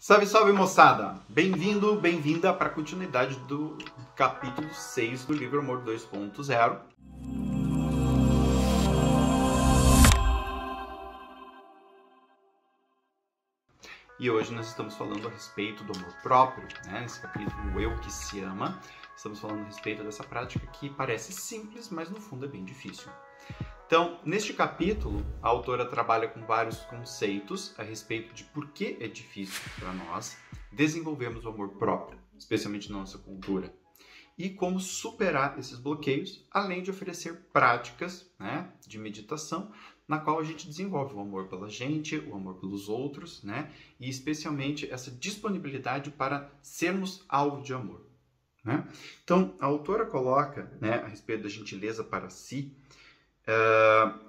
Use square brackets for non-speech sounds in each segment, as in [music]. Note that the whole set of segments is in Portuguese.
Salve, salve moçada! Bem-vindo, bem-vinda para a continuidade do capítulo 6 do livro Amor 2.0. E hoje nós estamos falando a respeito do amor próprio, né? Nesse capítulo, o eu que se ama. Estamos falando a respeito dessa prática que parece simples, mas no fundo é bem difícil. Então, neste capítulo, a autora trabalha com vários conceitos a respeito de por que é difícil para nós desenvolvermos o amor próprio, especialmente na nossa cultura, e como superar esses bloqueios, além de oferecer práticas né, de meditação na qual a gente desenvolve o amor pela gente, o amor pelos outros, né, e especialmente essa disponibilidade para sermos alvo de amor. Né? Então, a autora coloca né, a respeito da gentileza para si Uh,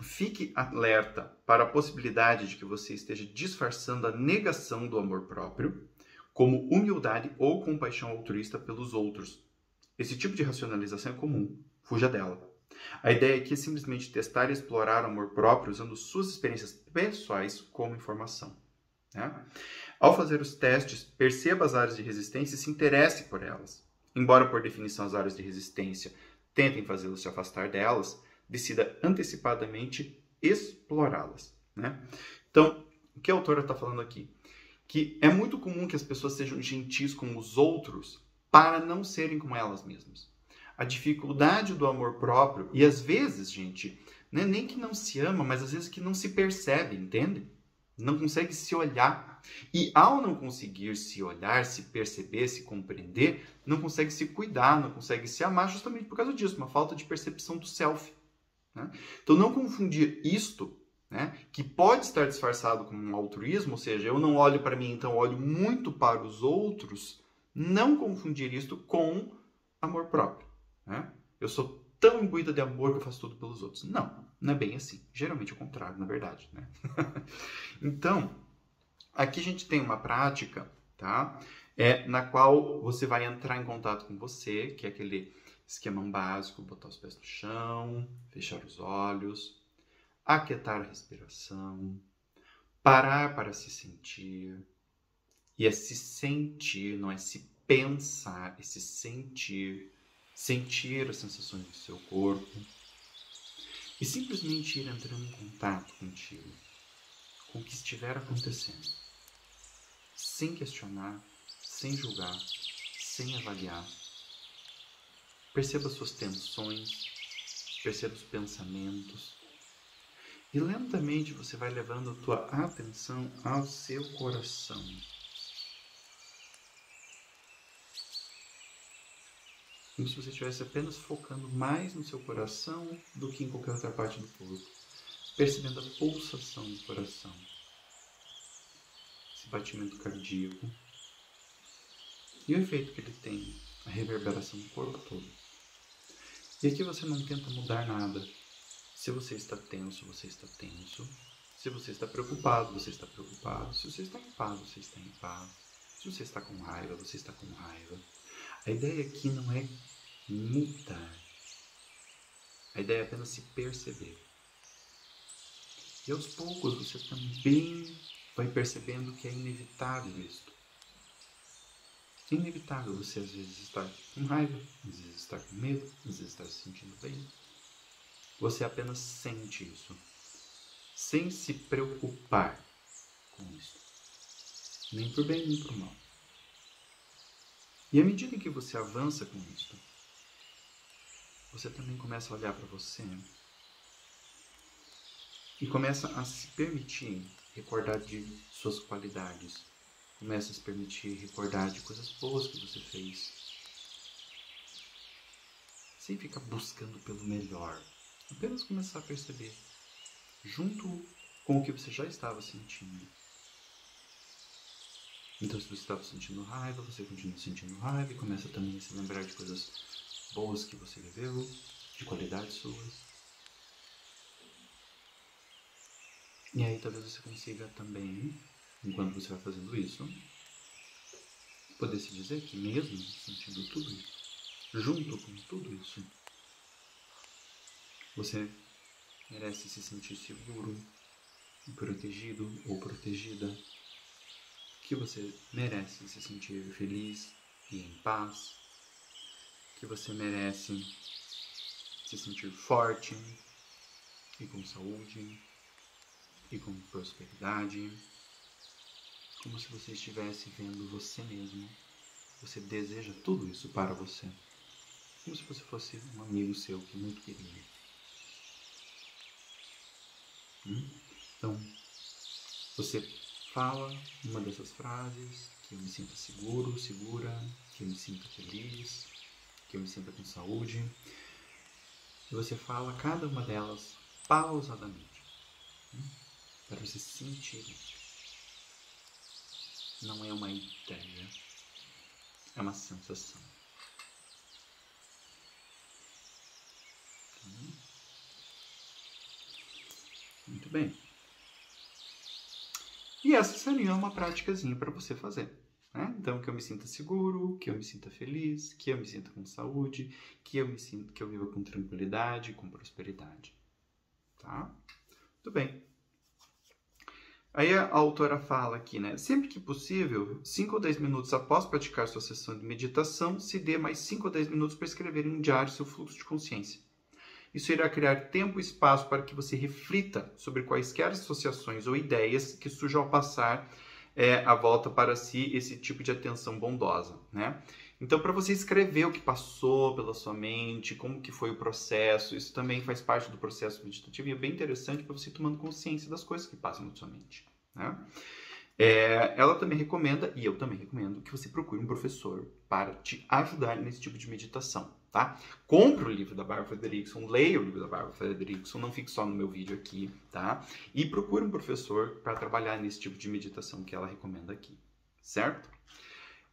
fique alerta para a possibilidade de que você esteja disfarçando a negação do amor próprio como humildade ou compaixão altruísta pelos outros. Esse tipo de racionalização é comum, fuja dela. A ideia aqui é simplesmente testar e explorar o amor próprio usando suas experiências pessoais como informação. Né? Ao fazer os testes, perceba as áreas de resistência e se interesse por elas. Embora, por definição, as áreas de resistência tentem fazê-lo se afastar delas, decida antecipadamente explorá-las. Né? Então, o que a autora está falando aqui? Que é muito comum que as pessoas sejam gentis com os outros para não serem como elas mesmas. A dificuldade do amor próprio, e às vezes, gente, não é nem que não se ama, mas às vezes que não se percebe, entende? Não consegue se olhar. E ao não conseguir se olhar, se perceber, se compreender, não consegue se cuidar, não consegue se amar justamente por causa disso, uma falta de percepção do self. Né? Então, não confundir isto, né, que pode estar disfarçado como um altruísmo, ou seja, eu não olho para mim, então olho muito para os outros, não confundir isto com amor próprio. Né? Eu sou tão imbuída de amor que eu faço tudo pelos outros. Não, não é bem assim. Geralmente é o contrário, na verdade. Né? [laughs] então, aqui a gente tem uma prática, tá? É, na qual você vai entrar em contato com você, que é aquele esquema básico, botar os pés no chão, fechar os olhos, aquietar a respiração, parar para se sentir. E é se sentir, não é se pensar, é se sentir, sentir as sensações do seu corpo e simplesmente ir entrando em contato contigo, com o que estiver acontecendo, sem questionar, sem julgar, sem avaliar. Perceba suas tensões, perceba os pensamentos. E lentamente você vai levando a tua atenção ao seu coração. Como se você estivesse apenas focando mais no seu coração do que em qualquer outra parte do corpo. Percebendo a pulsação do coração. Esse batimento cardíaco. E o efeito que ele tem, a reverberação do corpo todo. E aqui você não tenta mudar nada. Se você está tenso, você está tenso. Se você está preocupado, você está preocupado. Se você está em paz, você está em paz. Se você está com raiva, você está com raiva. A ideia aqui não é mudar. A ideia é apenas se perceber. E aos poucos você também vai percebendo que é inevitável isto. É inevitável você às vezes estar com raiva, às vezes estar com medo, às vezes estar se sentindo bem. Você apenas sente isso, sem se preocupar com isso. Nem por bem, nem por mal. E à medida que você avança com isso, você também começa a olhar para você e começa a se permitir recordar de suas qualidades, Comece a se permitir recordar de coisas boas que você fez. Sem ficar buscando pelo melhor. Apenas começar a perceber. Junto com o que você já estava sentindo. Então, se você estava sentindo raiva, você continua sentindo raiva e começa também a se lembrar de coisas boas que você viveu, de qualidades suas. E aí talvez você consiga também enquanto você vai fazendo isso, poder se dizer que mesmo sentindo tudo isso, junto com tudo isso, você merece se sentir seguro, protegido ou protegida, que você merece se sentir feliz e em paz, que você merece se sentir forte e com saúde e com prosperidade, como se você estivesse vendo você mesmo. Você deseja tudo isso para você, como se você fosse um amigo seu que muito queria. Hum? Então, você fala uma dessas frases, que eu me sinta seguro, segura, que eu me sinta feliz, que eu me sinta com saúde. E você fala cada uma delas pausadamente, hum? Para você sentir. Não é uma ideia, é uma sensação. Hum? Muito bem. E essa seria uma práticazinha para você fazer. Né? Então, que eu me sinta seguro, que eu me sinta feliz, que eu me sinta com saúde, que eu me sinta, que eu viva com tranquilidade, com prosperidade. Tá? Muito bem. Aí a autora fala aqui, né? Sempre que possível, 5 ou 10 minutos após praticar sua sessão de meditação, se dê mais 5 ou 10 minutos para escrever em um diário seu fluxo de consciência. Isso irá criar tempo e espaço para que você reflita sobre quaisquer associações ou ideias que surjam ao passar é, a volta para si esse tipo de atenção bondosa, né? Então, para você escrever o que passou pela sua mente, como que foi o processo, isso também faz parte do processo meditativo e é bem interessante para você ir tomando consciência das coisas que passam na sua mente, né? É, ela também recomenda, e eu também recomendo, que você procure um professor para te ajudar nesse tipo de meditação tá? Compre o livro da Barbara Fredrickson, leia o livro da Barbara Fredrickson, não fique só no meu vídeo aqui, tá? E procure um professor para trabalhar nesse tipo de meditação que ela recomenda aqui, certo?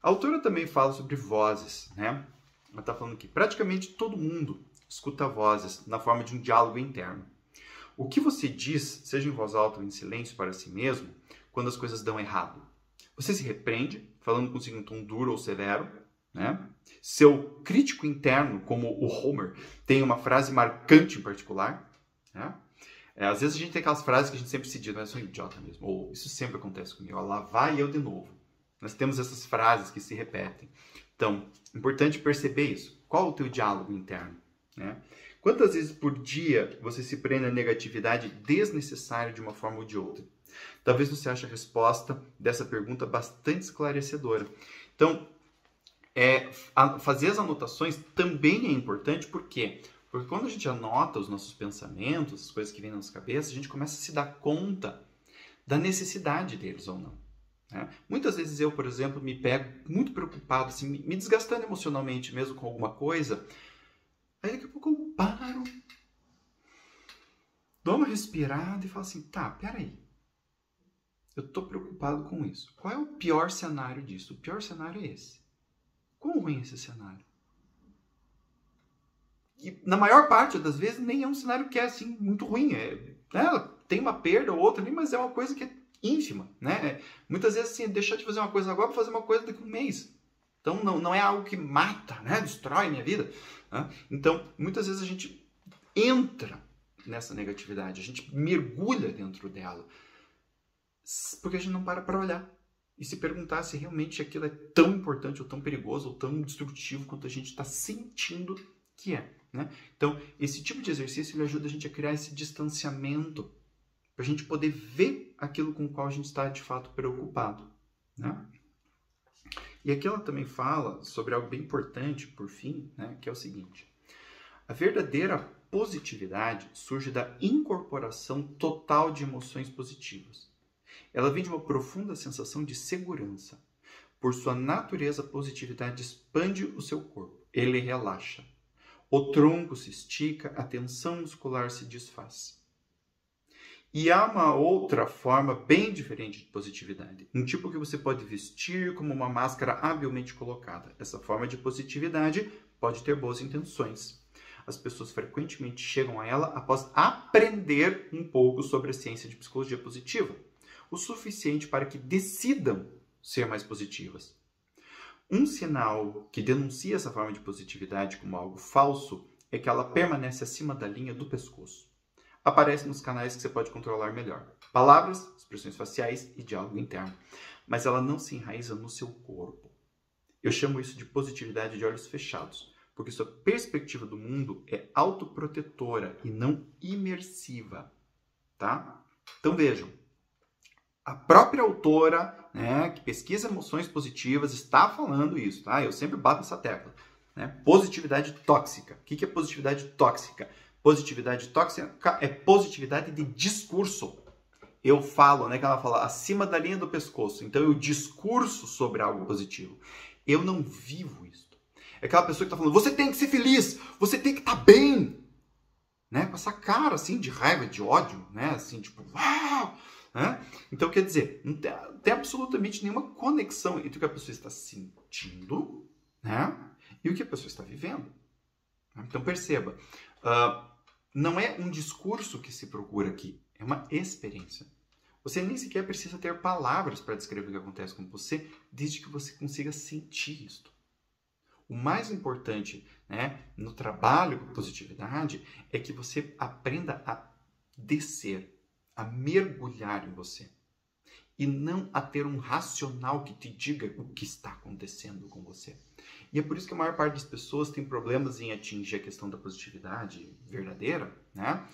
A autora também fala sobre vozes, né? Ela está falando que praticamente todo mundo escuta vozes na forma de um diálogo interno. O que você diz, seja em voz alta ou em silêncio para si mesmo, quando as coisas dão errado? Você se repreende, falando consigo em um tom duro ou severo, né? Seu crítico interno, como o Homer, tem uma frase marcante em particular. Né? É, às vezes a gente tem aquelas frases que a gente sempre se diz, mas eu sou um idiota mesmo. Ou isso sempre acontece comigo. Ó, lá vai eu de novo. Nós temos essas frases que se repetem. Então, importante perceber isso. Qual o teu diálogo interno? Né? Quantas vezes por dia você se prende à negatividade desnecessária de uma forma ou de outra? Talvez você ache a resposta dessa pergunta bastante esclarecedora. Então, é, fazer as anotações também é importante, por quê? Porque quando a gente anota os nossos pensamentos, as coisas que vêm na nossa cabeça, a gente começa a se dar conta da necessidade deles ou não. Né? Muitas vezes eu, por exemplo, me pego muito preocupado, assim, me desgastando emocionalmente mesmo com alguma coisa, aí daqui a pouco eu paro, dou uma respirada e falo assim, tá, peraí, eu estou preocupado com isso. Qual é o pior cenário disso? O pior cenário é esse. Quão ruim é esse cenário? E na maior parte das vezes nem é um cenário que é assim muito ruim. É, né? Tem uma perda ou outra mas é uma coisa que é ínfima. Né? Muitas vezes assim, deixar de fazer uma coisa agora para fazer uma coisa daqui a um mês. Então não, não é algo que mata, né? destrói minha vida. Né? Então muitas vezes a gente entra nessa negatividade, a gente mergulha dentro dela, porque a gente não para para olhar e se perguntar se realmente aquilo é tão importante ou tão perigoso ou tão destrutivo quanto a gente está sentindo que é. Né? Então, esse tipo de exercício ele ajuda a gente a criar esse distanciamento para a gente poder ver aquilo com o qual a gente está de fato preocupado. Né? E aqui ela também fala sobre algo bem importante, por fim, né, que é o seguinte: a verdadeira positividade surge da incorporação total de emoções positivas. Ela vem de uma profunda sensação de segurança. Por sua natureza, a positividade expande o seu corpo. Ele relaxa. O tronco se estica, a tensão muscular se desfaz. E há uma outra forma bem diferente de positividade, um tipo que você pode vestir como uma máscara habilmente colocada. Essa forma de positividade pode ter boas intenções. As pessoas frequentemente chegam a ela após aprender um pouco sobre a ciência de psicologia positiva o suficiente para que decidam ser mais positivas. Um sinal que denuncia essa forma de positividade como algo falso é que ela permanece acima da linha do pescoço. Aparece nos canais que você pode controlar melhor: palavras, expressões faciais e diálogo interno. mas ela não se enraiza no seu corpo. Eu chamo isso de positividade de olhos fechados, porque sua perspectiva do mundo é autoprotetora e não imersiva, tá? Então vejam, a própria autora, né, que pesquisa emoções positivas, está falando isso, tá? Eu sempre bato nessa tecla. Né? Positividade tóxica. O que é positividade tóxica? Positividade tóxica é positividade de discurso. Eu falo, né, que ela fala acima da linha do pescoço. Então eu discurso sobre algo positivo. Eu não vivo isso. É aquela pessoa que está falando, você tem que ser feliz, você tem que estar tá bem. Né? Com essa cara assim de raiva, de ódio, né? Assim, tipo, uau! Né? Então, quer dizer, não tem, tem, absolutamente nenhuma conexão entre o que a pessoa está sentindo né? e o que a pessoa está vivendo. Então, perceba, uh, não é um discurso que se procura aqui, é uma experiência. Você nem sequer precisa ter palavras para descrever o que acontece com você, desde que você consiga sentir isto. O mais importante né, no trabalho com positividade é que você aprenda a descer, a mergulhar em você. E não a ter um racional que te diga o que está acontecendo com você. E é por isso que a maior parte das pessoas tem problemas em atingir a questão da positividade verdadeira, né?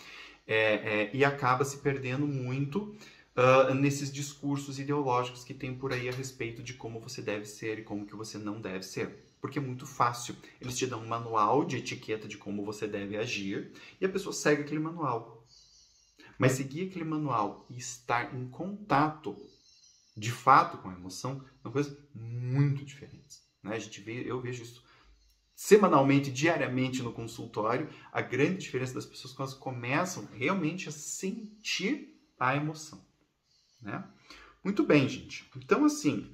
É, é, e acaba se perdendo muito uh, nesses discursos ideológicos que tem por aí a respeito de como você deve ser e como que você não deve ser porque é muito fácil. Eles te dão um manual de etiqueta de como você deve agir e a pessoa segue aquele manual. Mas seguir aquele manual e estar em contato de fato com a emoção são coisas muito diferentes. Né? A gente vê, eu vejo isso semanalmente, diariamente no consultório, a grande diferença das pessoas quando elas começam realmente a sentir a emoção. Né? Muito bem, gente. Então, assim,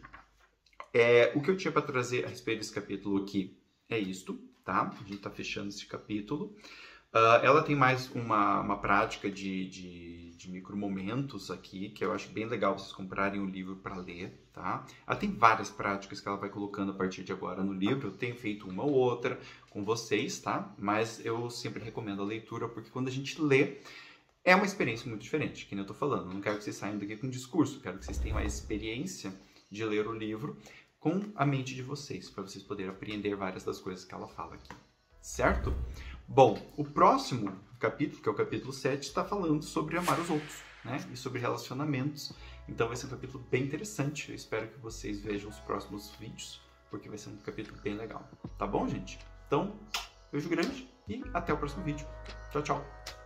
é, o que eu tinha para trazer a respeito desse capítulo aqui é isto, tá? A gente está fechando esse capítulo. Uh, ela tem mais uma, uma prática de, de, de micromomentos aqui, que eu acho bem legal vocês comprarem o livro para ler, tá? Ela tem várias práticas que ela vai colocando a partir de agora no livro. Eu tenho feito uma ou outra com vocês, tá? Mas eu sempre recomendo a leitura, porque quando a gente lê, é uma experiência muito diferente, que nem eu tô falando. Eu não quero que vocês saiam daqui com discurso, quero que vocês tenham a experiência de ler o livro com a mente de vocês, para vocês poderem aprender várias das coisas que ela fala aqui. Certo? Bom, o próximo capítulo, que é o capítulo 7, está falando sobre amar os outros, né? E sobre relacionamentos. Então vai ser um capítulo bem interessante. Eu espero que vocês vejam os próximos vídeos, porque vai ser um capítulo bem legal. Tá bom, gente? Então, beijo grande e até o próximo vídeo. Tchau, tchau!